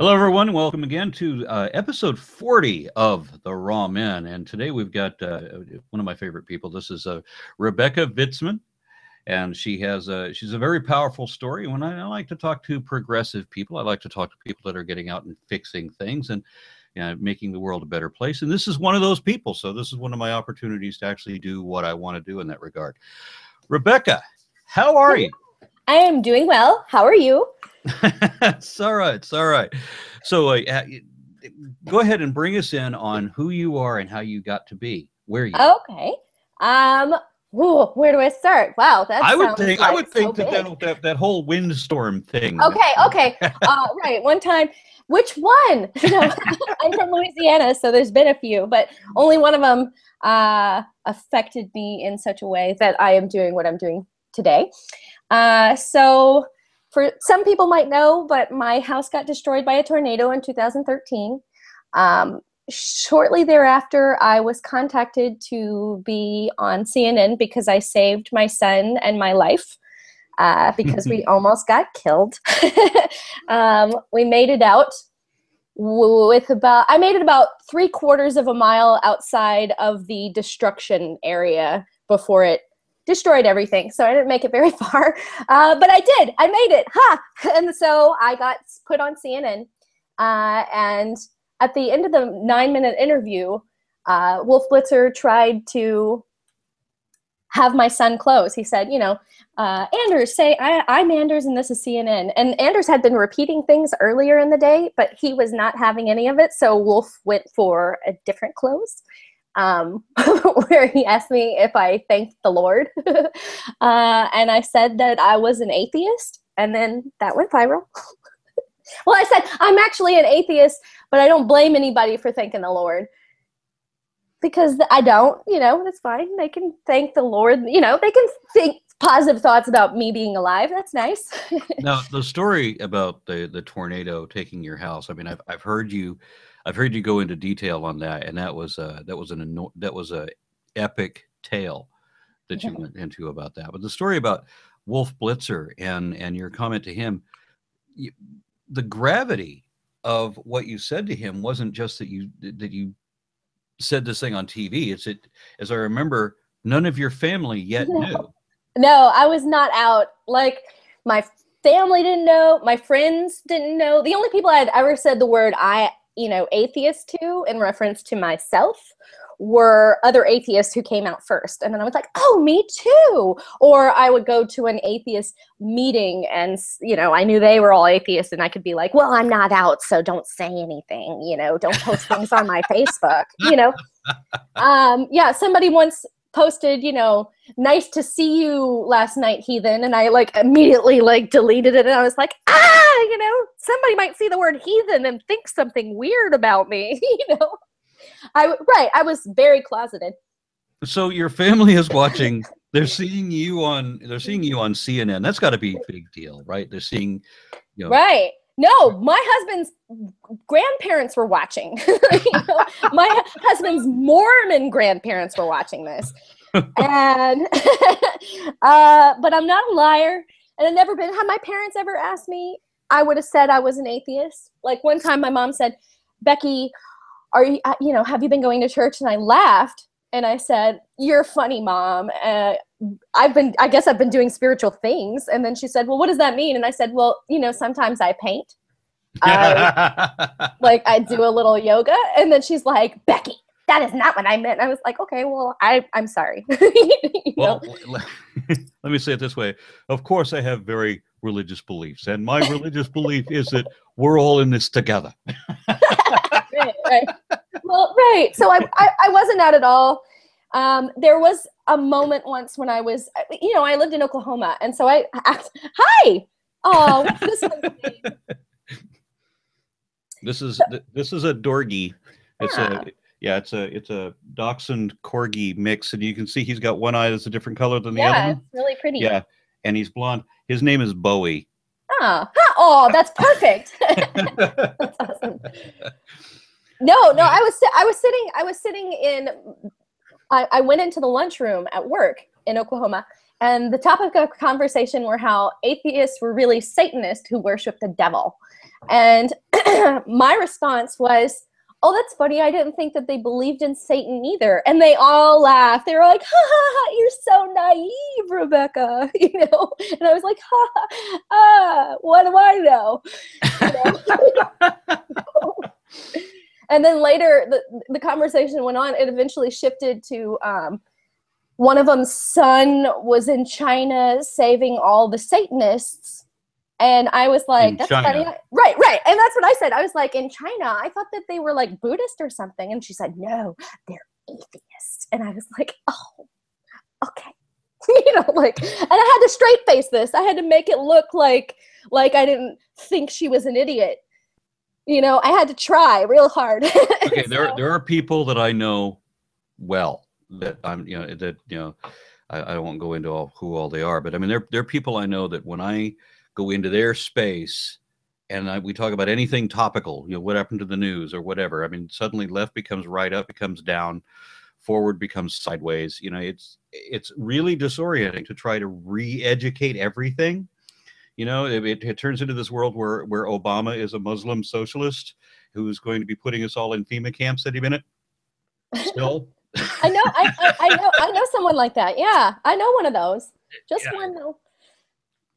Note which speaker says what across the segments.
Speaker 1: Hello, everyone. Welcome again to uh, episode 40 of The Ra Men. And today we've got uh, one of my favorite people. This is uh, Rebecca Vitsmun. And she has a, she's a very powerful story. When I, I, like to talk to progressive people, I like to talk to people that are getting out and fixing things and you know, making the world a better place. And this is one of those people. So this is one of my opportunities to actually do what I want to do in that regard. Rebecca, how are you?
Speaker 2: I am doing well. How are you?
Speaker 1: it's all right. It's all right. So, uh, go ahead and bring us in on who you are and how you got to be where you.
Speaker 2: Okay. Um. Ooh, where do I start? Wow,
Speaker 1: that I would think like I would think so that, that, that that whole windstorm thing.
Speaker 2: Okay. Okay. uh, right. One time. Which one? I'm from Louisiana, so there's been a few, but only one of them uh, affected me in such a way that I am doing what I'm doing today. Uh, so for some people might know, but my house got destroyed by a tornado in 2013. Um, shortly thereafter, I was contacted to be on CNN because I saved my son and my life. Uh, because we almost got killed. um, we made it out with about, I made it about three quarters of a mile outside of the destruction area before it destroyed everything. So I didn't make it very far, uh, but I did. I made it. Ha! Huh. And so I got put on CNN. Uh, and at the end of the nine minute interview, uh, Wolf Blitzer tried to have my son close. He said, you know, uh, Anders, say, I, am Anders and this is CNN. And Anders had been repeating things earlier in the day, but he was not having any of it. So Wolf went for a different close um, where he asked me if I thanked the Lord. uh, and I said that I was an atheist, and then that went viral. well, I said, I'm actually an atheist, but I don't blame anybody for thanking the Lord. Because I don't, you know, that's fine. They can thank the Lord. You know, they can think positive thoughts about me being alive. That's nice.
Speaker 1: now, the story about the the tornado taking your house. I mean, I've I've heard you I've heard you go into detail on that, and that was uh, that was an that was a epic tale that you went into about that. But the story about Wolf Blitzer and and your comment to him, you, the gravity of what you said to him wasn't just that you that you said this thing on TV. It's it as I remember, none of your family yet no. knew.
Speaker 2: No, I was not out. Like my family didn't know, my friends didn't know. The only people I had ever said the word I you know, atheist to in reference to myself were other atheists who came out first. And then I was like, oh, me too. Or I would go to an atheist meeting and, you know, I knew they were all atheists and I could be like, well, I'm not out, so don't say anything, you know, don't post things on my Facebook, you know. Um, yeah, somebody once posted, you know, nice to see you last night, heathen. And I like immediately like deleted it. And I was like, ah, you know, somebody might see the word heathen and think something weird about me, you know. I right, I was very closeted.
Speaker 1: So your family is watching. they're seeing you on. They're seeing you on CNN. That's got to be a big deal, right? They're seeing.
Speaker 2: You know, right. No, my husband's grandparents were watching. know, my husband's Mormon grandparents were watching this. and uh, but I'm not a liar. And I've never been had my parents ever asked me, I would have said I was an atheist. Like one time my mom said, Becky, are you uh, you know, have you been going to church? And I laughed and I said, "You're funny, mom. Uh, I've been, I guess, I've been doing spiritual things." And then she said, "Well, what does that mean?" And I said, "Well, you know, sometimes I paint, I, like I do a little yoga." And then she's like, "Becky, that is not what I meant." And I was like, "Okay, well, I, I'm sorry."
Speaker 1: well, let me say it this way: Of course, I have very religious beliefs, and my religious belief is that we're all in this together.
Speaker 2: Right, right well, right. So I, I, I wasn't out at all. Um, there was a moment once when I was, you know, I lived in Oklahoma, and so I asked, "Hi, oh, what's this
Speaker 1: This is this is a dorgie. It's yeah. a yeah, it's a it's a dachshund corgi mix, and you can see he's got one eye that's a different color than the
Speaker 2: yeah,
Speaker 1: other.
Speaker 2: Yeah, it's really pretty.
Speaker 1: Yeah, and he's blonde. His name is Bowie.
Speaker 2: Oh, oh, that's perfect. that's awesome. No, no, I was I was sitting I was sitting in I, I went into the lunchroom at work in Oklahoma and the topic of conversation were how atheists were really Satanists who worship the devil. And my response was, oh, that's funny. I didn't think that they believed in Satan either. And they all laughed. They were like, ha ha, ha you're so naive, Rebecca. You know? And I was like, ha ha, ah, what do I know? You know? and then later, the, the conversation went on. It eventually shifted to um, one of them's son was in China saving all the Satanists and I was like,
Speaker 1: In
Speaker 2: that's
Speaker 1: China.
Speaker 2: funny. Right, right. And that's what I said. I was like, in China, I thought that they were like Buddhist or something. And she said, no, they're atheist. And I was like, oh, okay. you know, like, and I had to straight face this. I had to make it look like, like I didn't think she was an idiot. You know, I had to try real hard.
Speaker 1: Okay, there
Speaker 2: So-
Speaker 1: there are people that I know well that I'm you know that you know I, I won't go into all who all they are, but I mean there there are people I know that when I go into their space and I, we talk about anything topical, you know, what happened to the news or whatever. I mean, suddenly left becomes right, up becomes down, forward becomes sideways. You know, it's it's really disorienting to try to re-educate everything. You know, it, it, it turns into this world where where Obama is a Muslim socialist who's going to be putting us all in FEMA camps any minute. Still,
Speaker 2: I know, I, I, I know, I know someone like that. Yeah, I know one of those. Just
Speaker 1: Yeah.
Speaker 2: one though.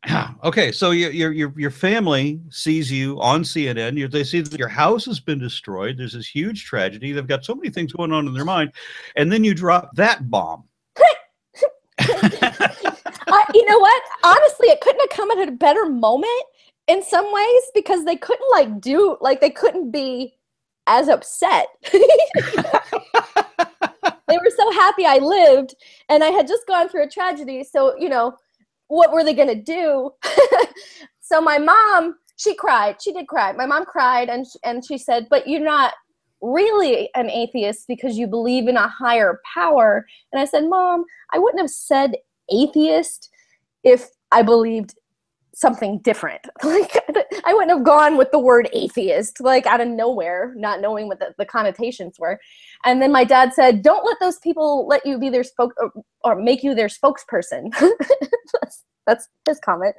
Speaker 1: okay, so your your your your family sees you on CNN. You, they see that your house has been destroyed. There's this huge tragedy. They've got so many things going on in their mind, and then you drop that bomb.
Speaker 2: You know what? Honestly, it couldn't have come at a better moment in some ways because they couldn't like do like they couldn't be as upset. they were so happy I lived and I had just gone through a tragedy. So, you know, what were they going to do? so my mom, she cried. She did cry. My mom cried and and she said, "But you're not really an atheist because you believe in a higher power." And I said, "Mom, I wouldn't have said atheist if I believed something different. Like I wouldn't have gone with the word atheist like out of nowhere, not knowing what the, the connotations were. And then my dad said, "Don't let those people let you be their spoke or, or make you their spokesperson." that's, that's his comment.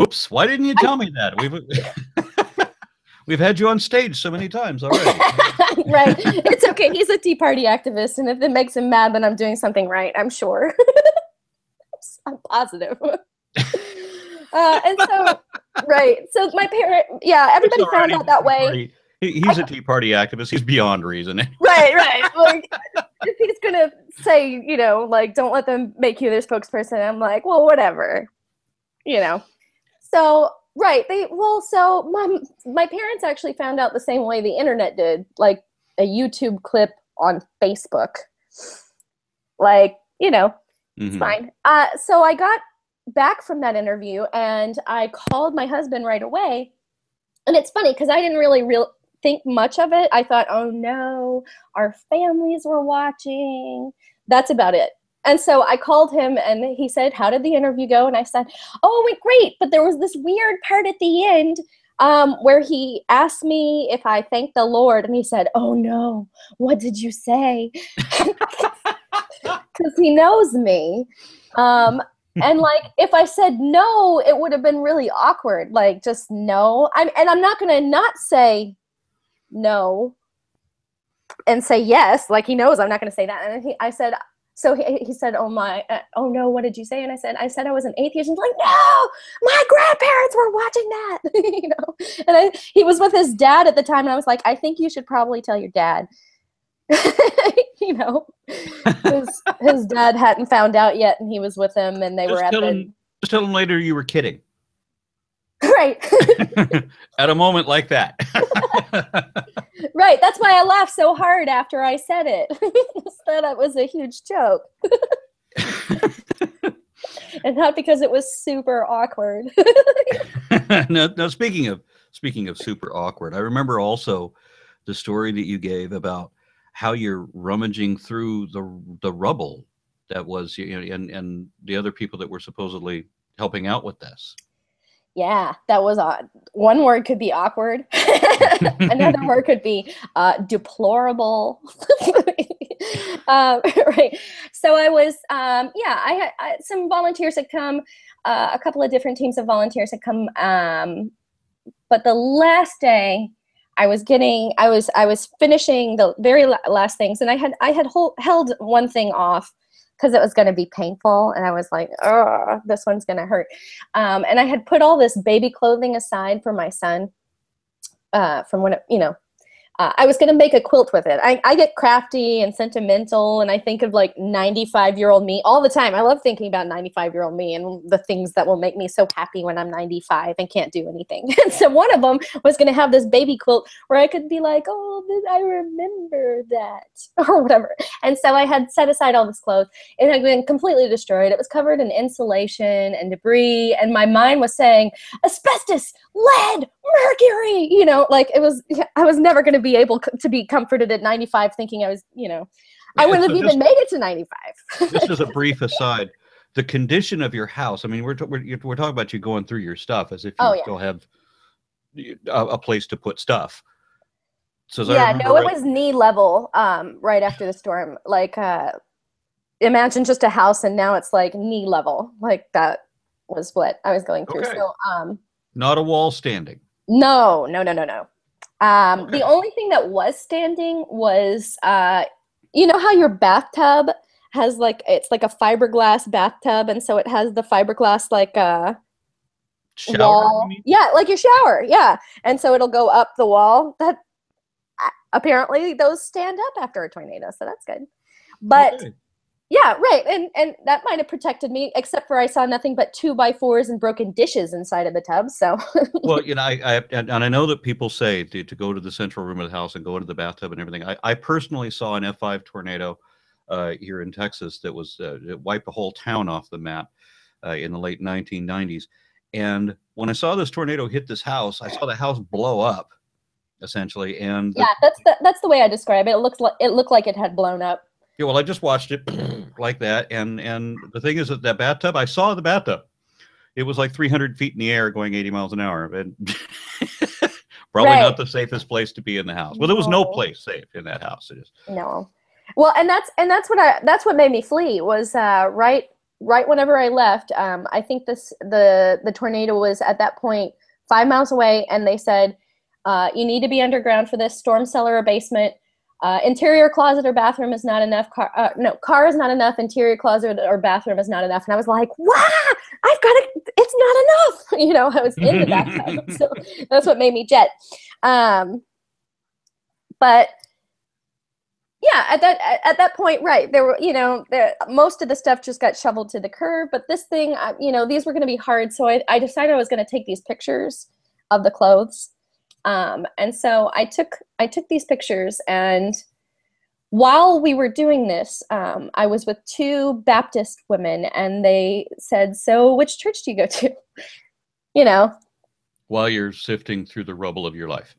Speaker 1: Oops! Why didn't you tell me that? We've we've had you on stage so many times already.
Speaker 2: right. It's okay. He's a Tea Party activist, and if it makes him mad, then I'm doing something right. I'm sure. I'm positive. uh, and so, right. So my parent, yeah, everybody
Speaker 1: It's
Speaker 2: found out that way.
Speaker 1: Party- he's a Tea Party activist. He's beyond reason.
Speaker 2: Right, right. Like, if he's gonna say, you know, like, don't let them make you their spokesperson, I'm like, well, whatever, you know. So, right, they well, so my my parents actually found out the same way the internet did, like a YouTube clip on Facebook. Like, you know, it's
Speaker 1: Mhm.
Speaker 2: fine. Uh, so I got back from that interview and I called my husband right away. And it's funny because I didn't really real think much of it. I thought, oh no, our families were watching. That's about it. And so I called him and he said, How did the interview go? And I said, Oh, it went great. But there was this weird part at the end um, where he asked me if I thanked the Lord. And he said, Oh no, what did you say? Because he knows me. Um, and like if I said no, it would have been really awkward. Like just no. I'm and I'm not gonna not say no and say yes. Like he knows I'm not gonna say that. And he, I said, so he, he said, oh my, uh, oh no, what did you say? And I said, I said I was an atheist. And he's like, no, my grandparents were watching that. you know. And I, he was with his dad at the time, and I was like, I think you should probably tell your dad. you know, his, his dad hadn't found out yet, and he was with him, and they
Speaker 1: Just
Speaker 2: were at
Speaker 1: tell
Speaker 2: the
Speaker 1: him. Just tell him later you were kidding.
Speaker 2: right.
Speaker 1: At a moment like that.
Speaker 2: Right. That's why I laughed so hard after I said it. that it was a huge joke. and not because it was super awkward.
Speaker 1: now, now, speaking of speaking of super awkward, I remember also the story that you gave about how you're rummaging through the the rubble that was you know, and and the other people that were supposedly helping out with this.
Speaker 2: yeah, that was odd. One word could be awkward. Another word could be uh, deplorable. um, right. So I was, um, yeah, I had I, some volunteers had come, uh, a couple of different teams of volunteers had come. Um, but the last day, I was getting, I was, I was finishing the very last things, and I had, I had hold, held one thing off because it was going to be painful, and I was like, oh, this one's going to hurt. Um, and I had put all this baby clothing aside for my son, uh, from when it, you know, uh, I was going to make a quilt with it. I, I get crafty and sentimental, and I think of like 95 year old me all the time. I love thinking about 95 year old me and the things that will make me so happy when I'm 95 and can't do anything. And so one of them was going to have this baby quilt where I could be like, oh, I remember that, or whatever. And so I had set aside all this clothes. It had been completely destroyed. It was covered in insulation and debris, and my mind was saying, asbestos, lead, mercury, you know, like it was, I was never going to be able to be comforted at 95 thinking I was, you know, I wouldn't so have even made it to 95.
Speaker 1: this is a brief aside. The condition of your house. I mean, we're, we're, we're talking about you going through your stuff as if you oh, yeah. still have a, a, place to put stuff.
Speaker 2: So yeah, no, right, it was knee level um, right after the storm. Like, uh, imagine just a house and now it's like knee level. Like that was what I was going through. Okay. So, um,
Speaker 1: not a wall standing.
Speaker 2: No, no, no, no, no. Um, okay. The only thing that was standing was, uh, you know how your bathtub has like it's like a fiberglass bathtub, and so it has the fiberglass like uh,
Speaker 1: shower.
Speaker 2: Wall. Yeah, like your shower. Yeah, and so it'll go up the wall. That apparently those stand up after a tornado, so that's good. But okay. Yeah, right. And and that might have protected me, except for I saw nothing but two by fours and broken dishes inside of the tub. So
Speaker 1: well, you know, I, I and I know that people say to, to go to the central room of the house and go into the bathtub and everything. I, I personally saw an F5 tornado uh, here in Texas that was uh, it wiped the whole town off the map uh, in the late 1990s. And when I saw this tornado hit this house, I saw the house blow up essentially. And
Speaker 2: the, yeah, that's the that's the way I describe it. It looks like it looked like it had blown up.
Speaker 1: Yeah, well, I just watched it like that, and and the thing is that that bathtub, I saw the bathtub. It was like 300 feet in the air, going 80 miles an hour, and probably right. not the safest place to be in the house. Well, there was no place safe in that house. It is
Speaker 2: no. Well, and that's and that's what I that's what made me flee was uh, right right whenever I left. Um, I think this the the tornado was at that point five miles away, and they said uh, you need to be underground for this storm cellar or basement. Uh, interior closet or bathroom is not enough. Car, uh, no, car is not enough. Interior closet or bathroom is not enough. And I was like, wow, I've got it. It's not enough. You know, I was in the bathtub. so that's what made me jet. Um, but yeah, at that at that point, right there were you know there, most of the stuff just got shoveled to the curb. But this thing, you know, these were going to be hard. So I, I decided I was going to take these pictures of the clothes um, and so I took I took these pictures, and while we were doing this, um, I was with two Baptist women, and they said, "So, which church do you go to?" you know,
Speaker 1: while you're sifting through the rubble of your life.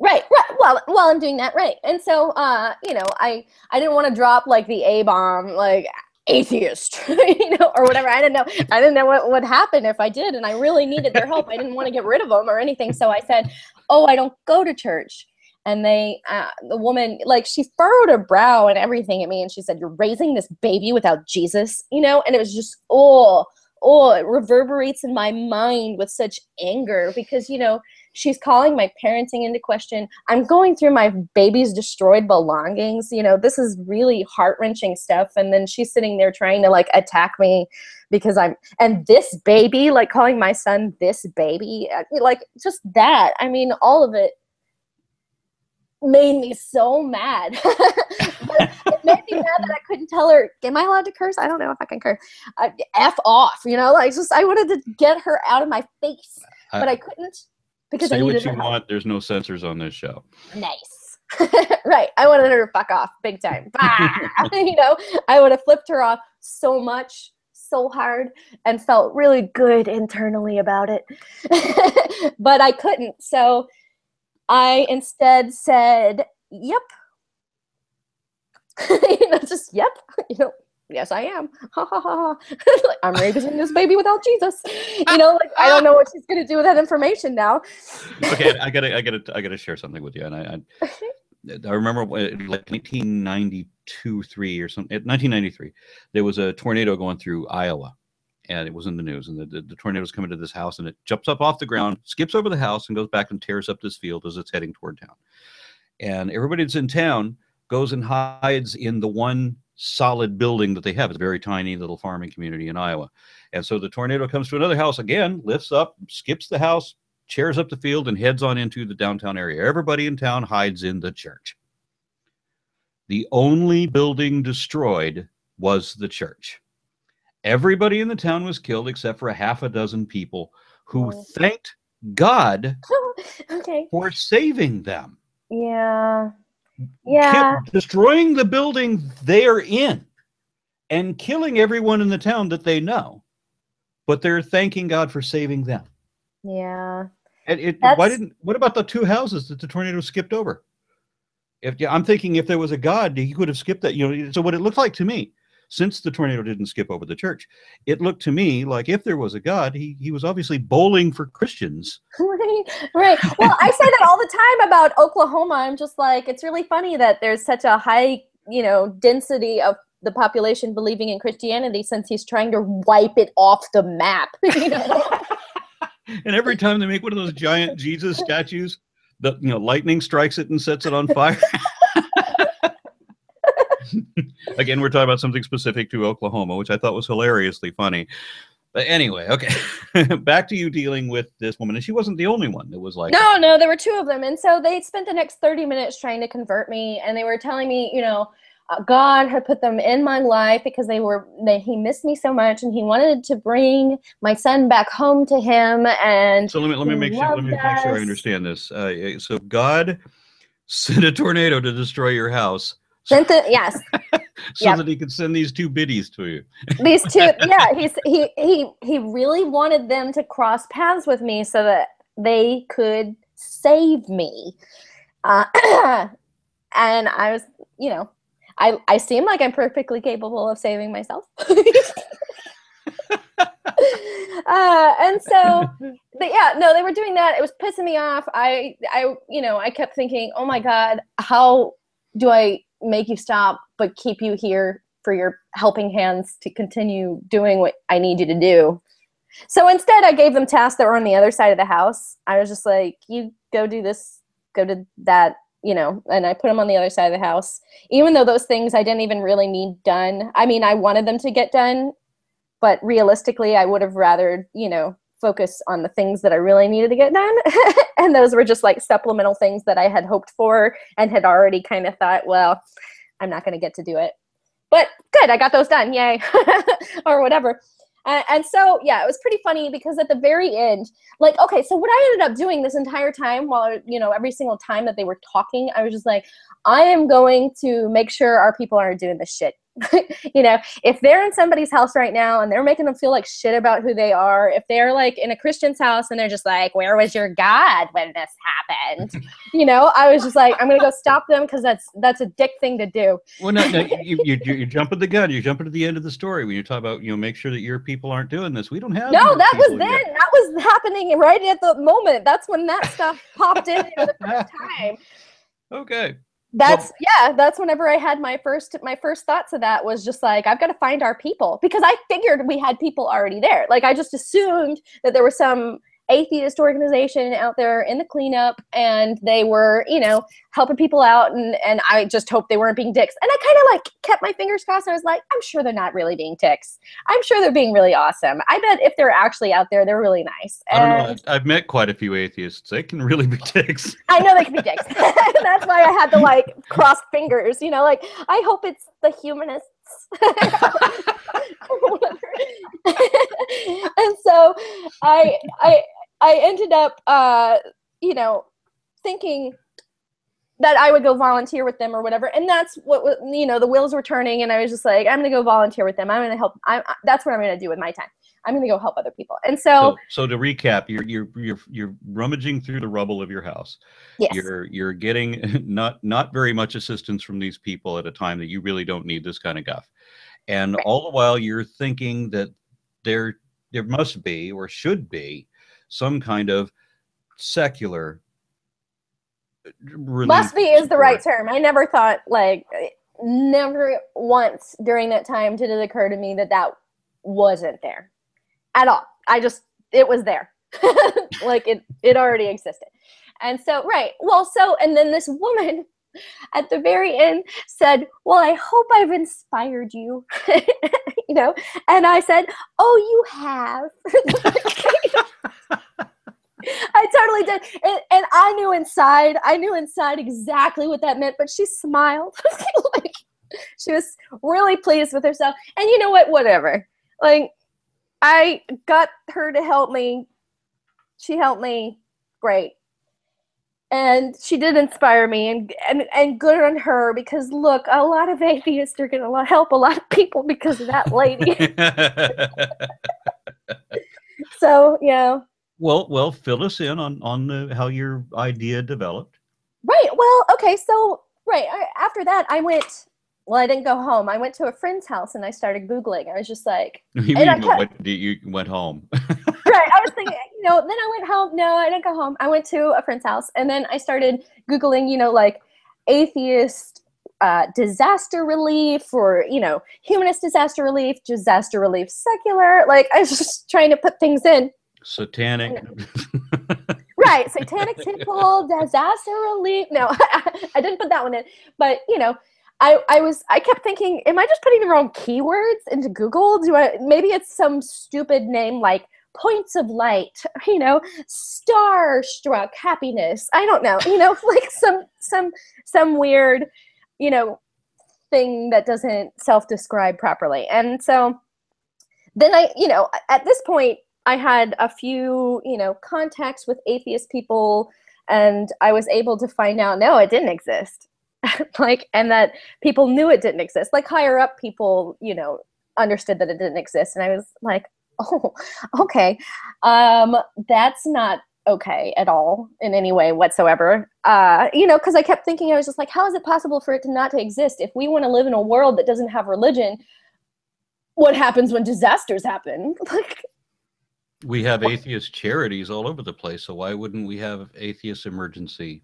Speaker 2: Right, right. Well, while I'm doing that, right. And so, uh, you know, I I didn't want to drop like the a bomb, like atheist, you know, or whatever. I didn't know. I didn't know what would happen if I did, and I really needed their help. I didn't want to get rid of them or anything. So I said, "Oh, I don't go to church." And they, uh, the woman, like she furrowed her brow and everything at me, and she said, "You're raising this baby without Jesus," you know. And it was just, oh, oh, it reverberates in my mind with such anger because you know she's calling my parenting into question. I'm going through my baby's destroyed belongings. You know, this is really heart wrenching stuff. And then she's sitting there trying to like attack me because I'm, and this baby, like calling my son this baby, uh, like just that. I mean, all of it made me so mad. it made me mad that I couldn't tell her, am I allowed to curse? I don't know if I can curse. Uh, F off, you know, like just, I wanted to get her out of my face, but I couldn't
Speaker 1: because say what you want. There's no censors on this show.
Speaker 2: Nice. right. I wanted her to fuck off big time. you know, I would have flipped her off so much, so hard, and felt really good internally about it. but I couldn't. So I instead said, yep. you know, just yep. You know, yes, I am. Ha ha ha. I'm raising this baby without Jesus. You know, like I don't know what she's gonna do with that information now.
Speaker 1: okay, I gotta, I gotta, I gotta share something with you. And I, I I remember like 1992, three or something. Eh, 1993, there was a tornado going through Iowa, and it was in the news. And the, the, the tornado's coming to this house, and it jumps up off the ground, skips over the house, and goes back and tears up this field as it's heading toward town. And everybody that's in town goes and hides in the one solid building that they have. It's a very tiny little farming community in Iowa. And so the tornado comes to another house again, lifts up, skips the house, chairs up the field, and heads on into the downtown area. Everybody in town hides in the church. The only building destroyed was the church. Everybody in the town was killed except for a half a dozen people who
Speaker 2: Oh.
Speaker 1: thanked God
Speaker 2: okay.
Speaker 1: for saving them.
Speaker 2: Yeah. Yeah.
Speaker 1: destroying the building they're in and killing everyone in the town that they know. But they're thanking God for saving them.
Speaker 2: Yeah.
Speaker 1: And it, why didn't? What about the two houses that the tornado skipped over? If yeah, I'm thinking if there was a God, he could have skipped that. You know, so what it looked like to me, since the tornado didn't skip over the church, it looked to me like if there was a God, he he was obviously bowling for Christians.
Speaker 2: right right well i say that all the time about oklahoma i'm just like it's really funny that there's such a high you know density of the population believing in christianity since he's trying to wipe it off the map you know?
Speaker 1: And every time they make one of those giant Jesus statues, the you know lightning strikes it and sets it on fire. Again, we're talking about something specific to Oklahoma, which I thought was hilariously funny. But anyway, okay, back to you dealing with this woman, and she wasn't the only one that was like,
Speaker 2: no no there were two of them. And so they spent the next 30 minutes trying to convert me. And they were telling me you know uh, god had put them in my life because they were they, he missed me so much and he wanted to bring my son back home to him. And
Speaker 1: So let me let me make sure let me make sure I understand this. Uh, so God sent a tornado to destroy your house, so,
Speaker 2: sent the yes.
Speaker 1: So
Speaker 2: Yep.
Speaker 1: that he could send these two biddies to you.
Speaker 2: these two yeah he's he he he really wanted them to cross paths with me so that they could save me. Uh, and i was you know i i seem like i'm perfectly capable of saving myself. Uh, and so but yeah no they were doing that. It was pissing me off. I i you know i kept thinking oh my god how do i make you stop but keep you here for your helping hands to continue doing what i need you to do. So instead i gave them tasks that were on the other side of the house. I was just like you go do this go to that you know and i put them on the other side of the house. Even though those things i didn't even really need done i mean i wanted them to get done but realistically i would have rather you know focus on the things that i really needed to get done. And those were just like supplemental things that i had hoped for and had already kind of thought well i'm not going to get to do it. But good i got those done yay or whatever. And, so yeah it was pretty funny because at the very end like okay so what i ended up doing this entire time while you know every single time that they were talking i was just like i am going to make sure our people aren't doing this shit you know if they're in somebody's house right now and they're making them feel like shit about who they are if they're like in a christian's house and they're just like where was your god when this happened you know i was just like i'm gonna go stop them because that's that's a dick thing to do
Speaker 1: Well, no, no you, you, you, you're jumping the gun. You're jumping to the end of the story when you talk about, you know, make sure that your people aren't doing this. We don't have.
Speaker 2: no that was then
Speaker 1: yet.
Speaker 2: that was happening right at the moment that's when that stuff popped in for the first time
Speaker 1: Okay.
Speaker 2: That's yeah that's whenever i had my first my first thoughts of that was just like i've got to find our people because i figured we had people already there. Like i just assumed that there was some atheist organization out there in the cleanup and they were you know helping people out and and i just hope they weren't being dicks and i kind of like kept my fingers crossed and i was like i'm sure they're not really being dicks i'm sure they're being really awesome i bet if they're actually out there they're really nice
Speaker 1: I don't know. I've, I've met quite a few atheists. They can really be dicks.
Speaker 2: I know they can be dicks. That's why I had to like cross fingers, you know, like I hope it's the humanists. and so I I I ended up uh you know thinking that I would go volunteer with them or whatever. And that's what you know, the wheels were turning and I was just like I'm going to go volunteer with them. I'm going to help I I- that's what I'm going to do with my time. I'm going to go help other people. And so,
Speaker 1: So, so to recap, you're you're you're you're rummaging through the rubble of your house.
Speaker 2: yes.
Speaker 1: You're you're getting not not very much assistance from these people at a time that you really don't need this kind of guff, and
Speaker 2: Right.
Speaker 1: all the while you're thinking that there there must be or should be some kind of secular
Speaker 2: Must be is the right term. I never thought like never once during that time did it occur to me that that wasn't there at all. I just it was there. like it it already existed. And so right. Well, so and then this woman at the very end said, Well, I hope I've inspired you. you know, and I said, Oh, you have. I totally did. And, and, I knew inside, I knew inside exactly what that meant, but she smiled. like she was really pleased with herself. And you know what? Whatever. Like I got her to help me. She helped me. Great and she did inspire me and, and and good on her because look a lot of atheists are going to help a lot of people because of that lady. So yeah.
Speaker 1: Well well fill us in on on the, how your idea developed.
Speaker 2: Right well okay so right I, after that i went well i didn't go home. I went to a friend's house and i started googling. I was just like
Speaker 1: you,
Speaker 2: and
Speaker 1: I kept, you went home
Speaker 2: right. I was thinking, you know, then I went home. No, I didn't go home. I went to a friend's house and then I started Googling, you know, like atheist uh, disaster relief or, you know, humanist disaster relief, disaster relief secular. Like I was just trying to put things in.
Speaker 1: Satanic.
Speaker 2: right. Satanic temple, disaster relief. No, I didn't put that one in. But, you know, I, I was I kept thinking, am I just putting the wrong keywords into Google? Do I maybe it's some stupid name like points of light you know starstruck happiness. I don't know you know like some some some weird you know thing that doesn't self-describe properly. And so then i you know at this point i had a few you know contacts with atheist people and i was able to find out no it didn't exist. Like and that people knew it didn't exist. Like higher up people you know understood that it didn't exist. And i was like oh, okay. Um, that's not okay at all in any way whatsoever. Uh, you know, because I kept thinking, I was just like, how is it possible for it to not to exist? If we want to live in a world that doesn't have religion, what happens when disasters happen? like,
Speaker 1: we have atheist charities all over the place, so why wouldn't we have atheist emergency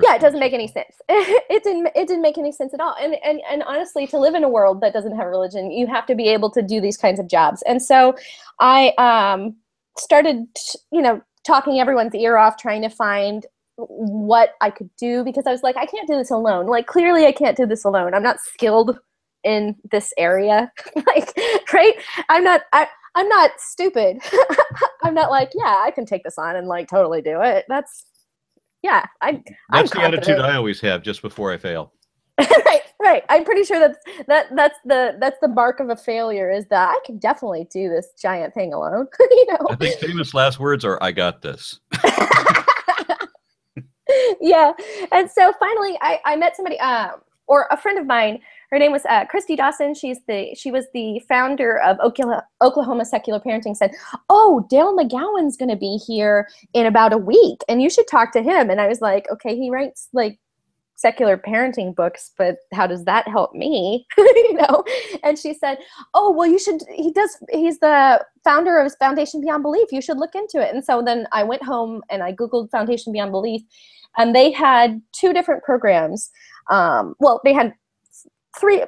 Speaker 2: yeah it doesn't make any sense. It didn't it didn't make any sense at all. And, and and honestly to live in a world that doesn't have religion you have to be able to do these kinds of jobs. And so i um started you know talking everyone's ear off trying to find what i could do because i was like i can't do this alone. Like clearly i can't do this alone. I'm not skilled in this area. Like right? I'm not I, i'm not stupid. I'm not like yeah i can take this on and like totally do it. That's yeah, I.
Speaker 1: That's I'm the attitude I always have just before I fail.
Speaker 2: right, right. I'm pretty sure that's that that's the that's the mark of a failure is that I can definitely do this giant thing alone. you know.
Speaker 1: I think famous last words are "I got this."
Speaker 2: yeah, and so finally, I I met somebody, um, or a friend of mine her name was uh, Christy Dawson. She's the she was the founder of Oklahoma, Oklahoma Secular Parenting. Said, "Oh, Dale McGowan's going to be here in about a week, and you should talk to him." And I was like, "Okay, he writes like secular parenting books, but how does that help me?" you know. And she said, "Oh, well, you should. He does. He's the founder of Foundation Beyond Belief. You should look into it." And so then I went home and I googled Foundation Beyond Belief, and they had two different programs. Um, well, they had three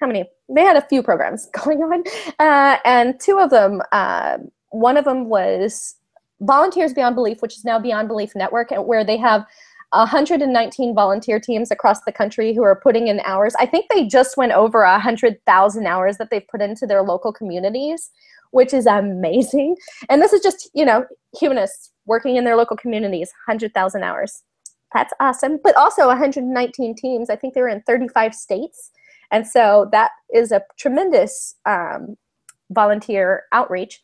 Speaker 2: how many? They had a few programs going on uh, and two of them uh, one of them was volunteers beyond belief which is now beyond belief network where they have 119 volunteer teams across the country who are putting in hours. I think they just went over 100000 hours that they've put into their local communities which is amazing. And this is just you know humanists working in their local communities 100000 hours that's awesome. But also 119 teams. I think they were in 35 states. And so that is a tremendous um, volunteer outreach.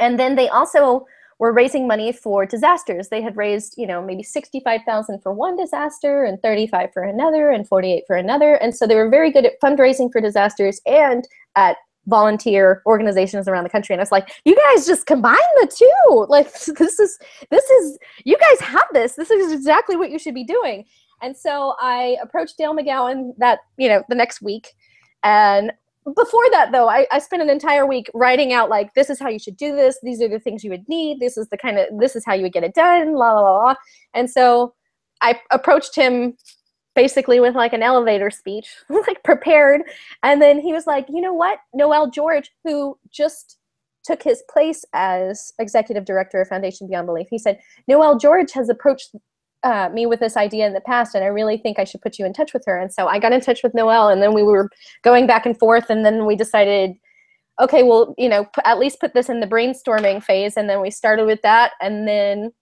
Speaker 2: And then they also were raising money for disasters. They had raised, you know, maybe 65,000 for one disaster and 35 for another and 48 for another. And so they were very good at fundraising for disasters and at volunteer organizations around the country. And it's like you guys just combine the two. Like this is this is you guys have this. This is exactly what you should be doing. And so i approached dale mcgowan that you know the next week. And before that though I, I spent an entire week writing out like this is how you should do this. These are the things you would need. This is the kind of this is how you would get it done la la la, la. and so I approached him basically with like an elevator speech, like prepared. And then he was like, you know what? Noelle George, who just took his place as executive director of Foundation Beyond Belief, he said, Noelle George has approached uh, me with this idea in the past, and I really think I should put you in touch with her. And so I got in touch with Noelle, and then we were going back and forth, and then we decided, okay, well, you know, p- at least put this in the brainstorming phase, and then we started with that, and then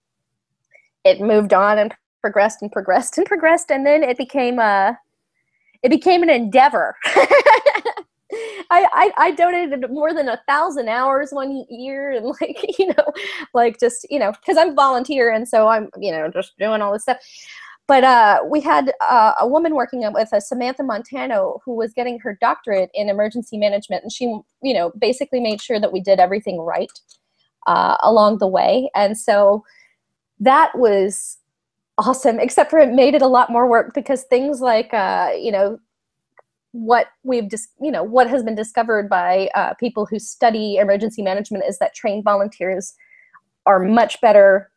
Speaker 2: it moved on and progressed and progressed and progressed, and then it became a, it became an endeavor. I, I, I donated more than a thousand hours one year and like you know like just you know because i'm volunteer and so i'm you know just doing all this stuff but uh, we had uh, a woman working with us samantha montano who was getting her doctorate in emergency management and she you know basically made sure that we did everything right uh, along the way and so that was awesome except for it made it a lot more work because things like uh, you know what we've just you know what has been discovered by uh, people who study emergency management is that trained volunteers are much better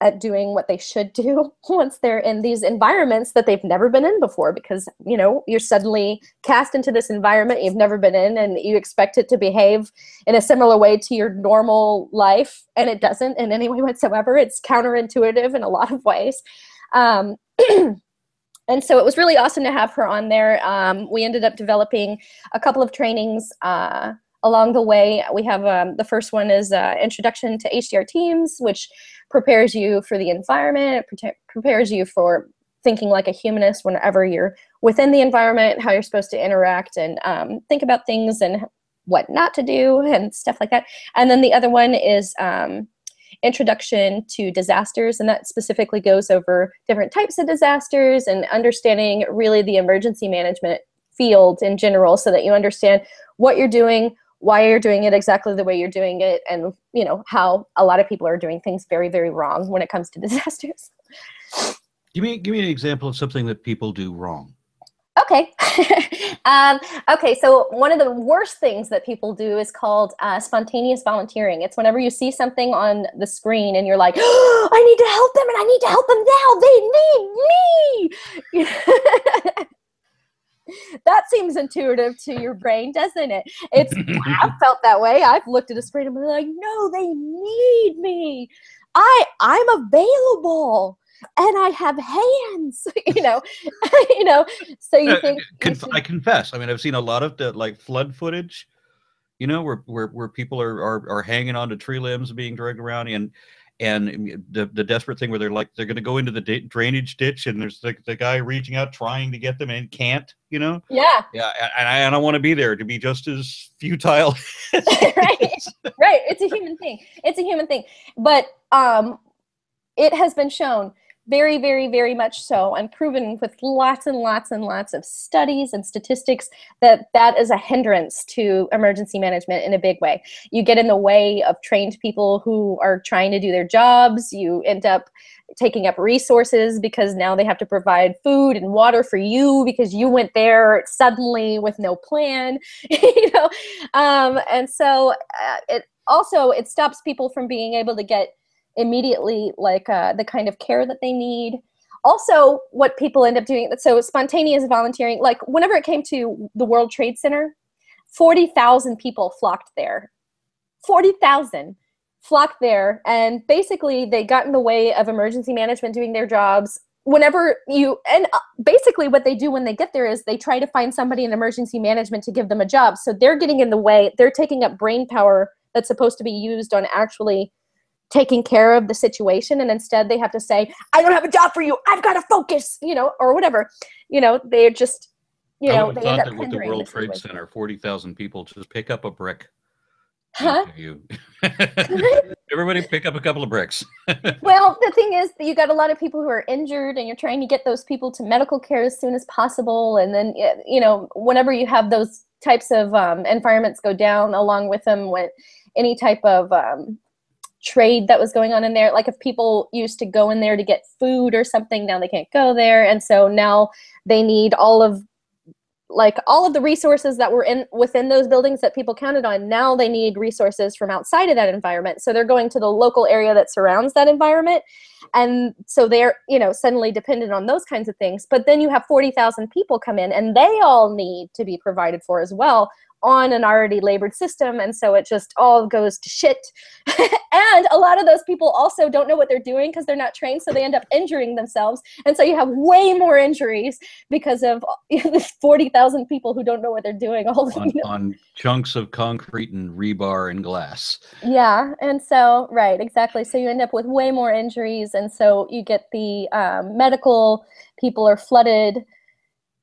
Speaker 2: at doing what they should do once they're in these environments that they've never been in before because you know you're suddenly cast into this environment you've never been in and you expect it to behave in a similar way to your normal life and it doesn't in any way whatsoever it's counterintuitive in a lot of ways um, and so it was really awesome to have her on there. Um, we ended up developing a couple of trainings uh, along the way. We have um, the first one is uh, Introduction to HDR Teams, which prepares you for the environment. Pre- prepares you for thinking like a humanist whenever you're within the environment, how you're supposed to interact and um, think about things and what not to do and stuff like that. And then the other one is um, introduction to disasters, and that specifically goes over different types of disasters and understanding really the emergency management field in general so that you understand what you're doing why you're doing it exactly the way you're doing it and you know how a lot of people are doing things very very wrong when it comes to disasters
Speaker 1: give me give me an example of something that people do wrong
Speaker 2: Okay. um, okay, so one of the worst things that people do is called uh, spontaneous volunteering. It's whenever you see something on the screen and you're like, oh, I need to help them and I need to help them now. They need me. that seems intuitive to your brain, doesn't it? It's I've felt that way. I've looked at a screen and been like, no, they need me. I I'm available and I have hands, you know, you know. So you uh, think?
Speaker 1: Conf- I confess. I mean, I've seen a lot of the like flood footage, you know, where where, where people are, are are hanging onto tree limbs, being dragged around, and and the, the desperate thing where they're like they're going to go into the drainage ditch and there's the, the guy reaching out trying to get them and can't you know?
Speaker 2: Yeah.
Speaker 1: Yeah and i, and I don't want to be there to be just as futile
Speaker 2: right. Right. It's a human thing. It's a human thing. But um it has been shown very, very, very much so, and proven with lots and lots and lots of studies and statistics that that is a hindrance to emergency management in a big way. You get in the way of trained people who are trying to do their jobs. You end up taking up resources because now they have to provide food and water for you because you went there suddenly with no plan you know um, and so uh, it also it stops people from being able to get immediately like uh, the kind of care that they need. Also what people end up doing so spontaneous volunteering like whenever it came to the world trade center 40,000 people flocked there. 40,000 flocked there and basically they got in the way of emergency management doing their jobs. Whenever you and uh, basically what they do when they get there is they try to find somebody in emergency management to give them a job. So they're getting in the way they're taking up brain power that's supposed to be used on actually taking care of the situation and instead they have to say i don't have a job for you. I've got to focus you know or whatever. You know they're just you know they
Speaker 1: end up with the world the trade center 40000 people just pick up a brick.
Speaker 2: Huh?
Speaker 1: You. Everybody pick up a couple of bricks.
Speaker 2: Well the thing is you got a lot of people who are injured and you're trying to get those people to medical care as soon as possible and then you know whenever you have those types of um, environments go down along with them when any type of um, trade that was going on in there. Like if people used to go in there to get food or something, now they can't go there. And so now they need all of like all of the resources that were in within those buildings that people counted on. Now they need resources from outside of that environment. So they're going to the local area that surrounds that environment. And so they're you know suddenly dependent on those kinds of things. But then you have 40,000 people come in and they all need to be provided for as well on an already labored system and so it just all goes to shit. And a lot of those people also don't know what they're doing because they're not trained so they end up injuring themselves. And so you have way more injuries because of 40,000 people who don't know what they're doing all
Speaker 1: on, on chunks of concrete and rebar and glass.
Speaker 2: Yeah and so right exactly. So you end up with way more injuries and so you get the um, medical people are flooded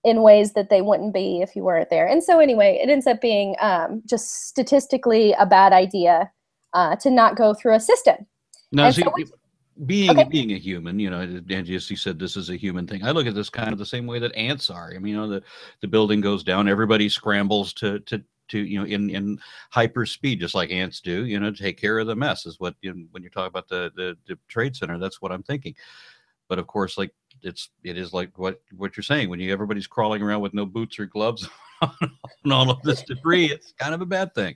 Speaker 2: in ways that they wouldn't be if you weren't there. And so, anyway, it ends up being um, just statistically a bad idea uh, to not go through a system.
Speaker 1: Now, see, so being okay. being a human, you know, and you said this is a human thing. I look at this kind of the same way that ants are. I mean, you know, the the building goes down, everybody scrambles to to to you know in in hyper speed just like ants do you know take care of the mess is what you know, when you talk about the, the the trade center that's what i'm thinking but of course like it's it is like what what you're saying. When you everybody's crawling around with no boots or gloves on all of this debris it's kind of a bad thing.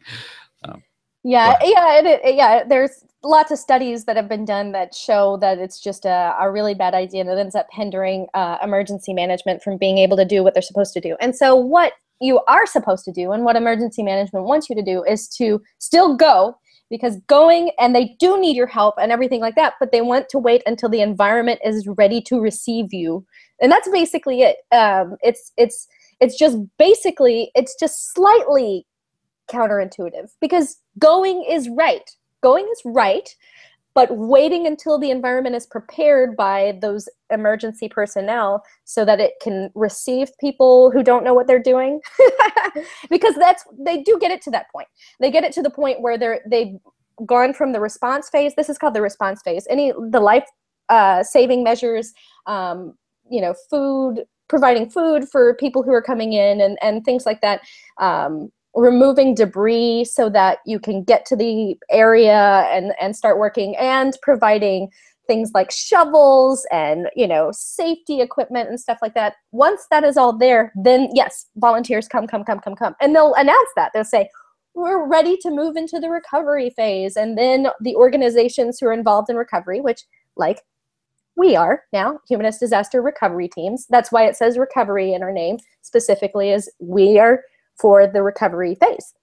Speaker 2: Um, yeah yeah it, it, yeah there's lots of studies that have been done that show that it's just a, a really bad idea and it ends up hindering uh, emergency management from being able to do what they're supposed to do. And so what you are supposed to do and what emergency management wants you to do is to still go because going and they do need your help and everything like that but they want to wait until the environment is ready to receive you. And that's basically it. Um, it's it's it's just basically it's just slightly counterintuitive because going is right. Going is right but waiting until the environment is prepared by those emergency personnel so that it can receive people who don't know what they're doing. Because that's they do get it to that point. They get it to the point where they're they've gone from the response phase this is called the response phase any the life uh, saving measures um, you know food providing food for people who are coming in and, and things like that um, removing debris so that you can get to the area and, and start working and providing things like shovels and you know safety equipment and stuff like that. Once that is all there then yes volunteers come come come come come. And they'll announce that. They'll say we're ready to move into the recovery phase. And then the organizations who are involved in recovery which like we are now humanist disaster recovery teams that's why it says recovery in our name specifically is we are for the recovery phase.